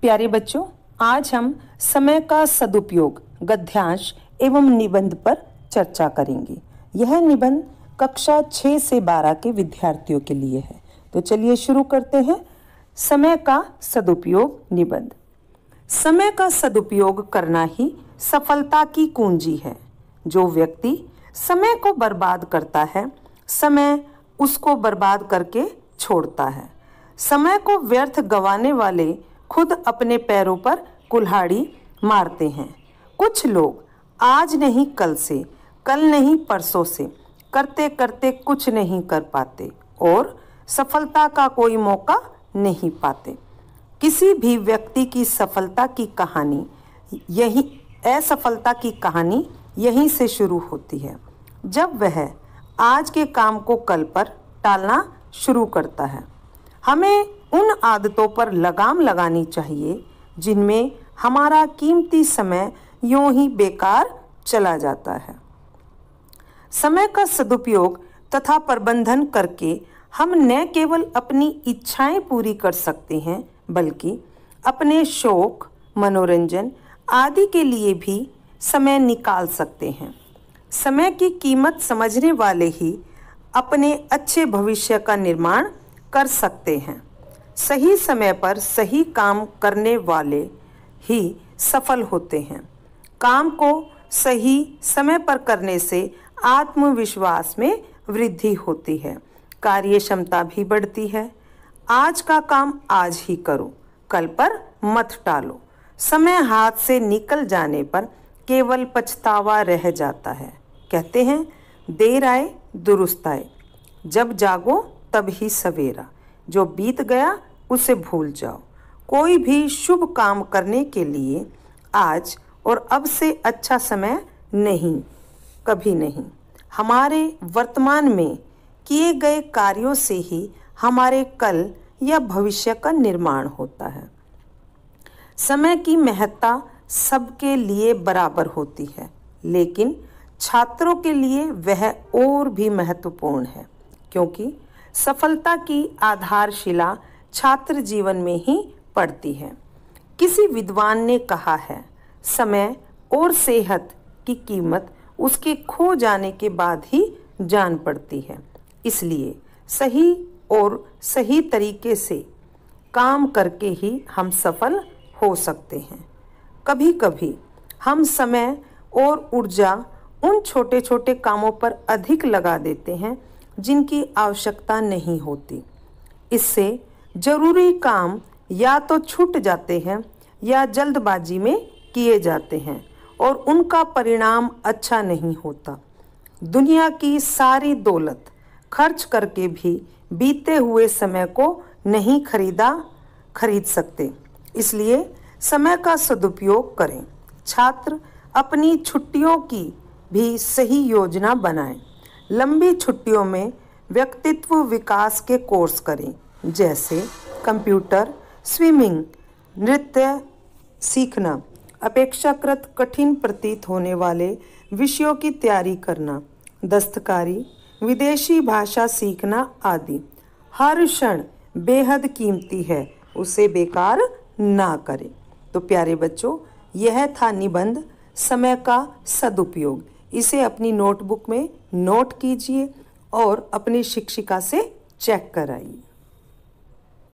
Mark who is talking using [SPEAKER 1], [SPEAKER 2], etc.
[SPEAKER 1] प्यारे बच्चों, आज हम समय का सदुपयोग, गद्यांश एवं निबंध पर चर्चा करेंगे। यह निबंध कक्षा 6 से 12 के विद्यार्थियों के लिए है। तो चलिए शुरू करते हैं। समय का सदुपयोग निबंध। समय का सदुपयोग करना ही सफलता की कुंजी है। जो व्यक्ति समय को बर्बाद करता है, समय उसको बर्बाद करके छोड़ता है। समय को व्यर्थ गवाने वाले खुद अपने पैरों पर कुल्हाड़ी मारते हैं। कुछ लोग आज नहीं, कल से, कल नहीं, परसों से करते करते कुछ नहीं कर पाते और सफलता का कोई मौका नहीं पाते। किसी भी व्यक्ति की सफलता की कहानी, यही, असफलता की कहानी यहीं से शुरू होती है। जब वह आज के काम को कल पर टालना शुरू करता है। हमें उन आदतों पर लगाम लगानी चाहिए, जिनमें हमारा कीमती समय यूँ ही बेकार चला जाता है। समय का सदुपयोग तथा प्रबंधन करके हम न केवल अपनी इच्छाएँ पूरी कर सकते हैं, बल्कि अपने शौक, मनोरंजन आदि के लिए भी समय निकाल सकते हैं। समय की कीमत समझने वाले ही अपने अच्छे भविष्य का निर्माण कर सकते हैं। सही समय पर सही काम करने वाले ही सफल होते हैं। काम को सही समय पर करने से आत्मविश्वास में वृद्धि होती है। कार्य क्षमता भी बढ़ती है। आज का काम आज ही करो। कल पर मत टालो। समय हाथ से निकल जाने पर केवल पछतावा रह जाता है। कहते हैं, देर आए, दुरुस्त आए। जब जागो तब ही सवेरा। जो बीत गया, उसे भूल जाओ। कोई भी शुभ काम करने के लिए आज और अब से अच्छा समय नहीं, कभी नहीं। हमारे वर्तमान में किए गए कार्यों से ही हमारे कल या भविष्य का निर्माण होता है। समय की महत्ता सबके लिए बराबर होती है, लेकिन छात्रों के लिए वह और भी महत्वपूर्ण है, क्योंकि सफलता की आधारशिला छात्र जीवन में ही पड़ती है। किसी विद्वान ने कहा है, समय और सेहत की कीमत उसके खो जाने के बाद ही जान पड़ती है। इसलिए सही और सही तरीके से काम करके ही हम सफल हो सकते हैं। कभी कभी हम समय और ऊर्जा उन छोटे छोटे कामों पर अधिक लगा देते हैं जिनकी आवश्यकता नहीं होती। इससे ज़रूरी काम या तो छूट जाते हैं या जल्दबाजी में किए जाते हैं और उनका परिणाम अच्छा नहीं होता। दुनिया की सारी दौलत खर्च करके भी बीते हुए समय को नहीं खरीदा, खरीद सकते। इसलिए समय का सदुपयोग करें। छात्र अपनी छुट्टियों की भी सही योजना बनाएँ। लंबी छुट्टियों में व्यक्तित्व विकास के कोर्स करें, जैसे कंप्यूटर, स्विमिंग, नृत्य, सीखना, अपेक्षाकृत कठिन प्रतीत होने वाले विषयों की तैयारी करना, दस्तकारी, विदेशी भाषा सीखना आदि। हर क्षण बेहद कीमती है, उसे बेकार ना करें। तो प्यारे बच्चों, यह था निबंध, समय का सदुपयोग। इसे अपनी नोटबुक में नोट कीजिए और अपनी शिक्षिका से चेक कराइए।